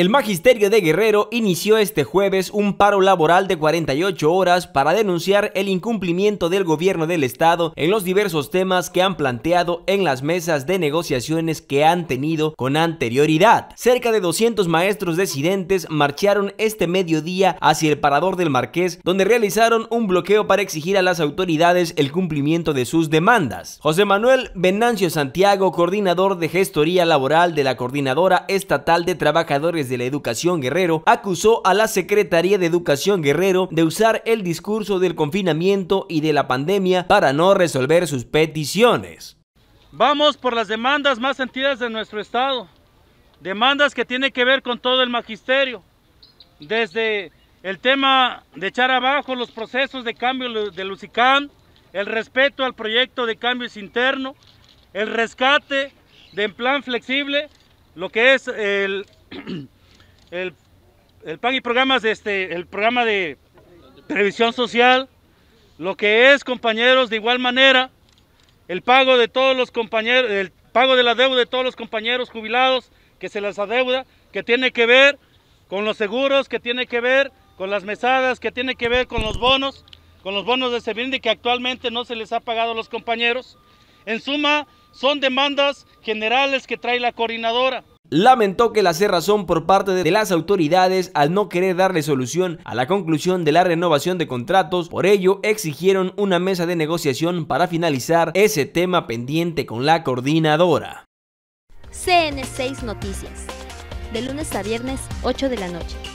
El Magisterio de Guerrero inició este jueves un paro laboral de 48 horas para denunciar el incumplimiento del gobierno del estado en los diversos temas que han planteado en las mesas de negociaciones que han tenido con anterioridad. Cerca de 200 maestros decidentes marcharon este mediodía hacia el parador del Marqués, donde realizaron un bloqueo para exigir a las autoridades el cumplimiento de sus demandas. José Manuel Venancio Santiago, coordinador de gestoría laboral de la Coordinadora Estatal de Trabajadores de la Educación Guerrero acusó a la Secretaría de Educación Guerrero de usar el discurso del confinamiento y de la pandemia para no resolver sus peticiones. Vamos por las demandas más sentidas de nuestro Estado, demandas que tienen que ver con todo el magisterio, desde el tema de echar abajo los procesos de cambio de Lucicán, el respeto al proyecto de cambios interno, el rescate de plan flexible, lo que es el el, el PAN y programas este, el programa de previsión social, lo que es, compañeros, de igual manera, el pago de todos los compañeros, el pago de la deuda de todos los compañeros jubilados que se les adeuda, que tiene que ver con los seguros, que tiene que ver con las mesadas, que tiene que ver con los bonos, con los bonos de Sebrinde que actualmente no se les ha pagado a los compañeros. En suma, son demandas generales que trae la coordinadora lamentó que la cerrazón por parte de las autoridades al no querer darle solución a la conclusión de la renovación de contratos, por ello exigieron una mesa de negociación para finalizar ese tema pendiente con la coordinadora. CN6 Noticias, de lunes a viernes 8 de la noche.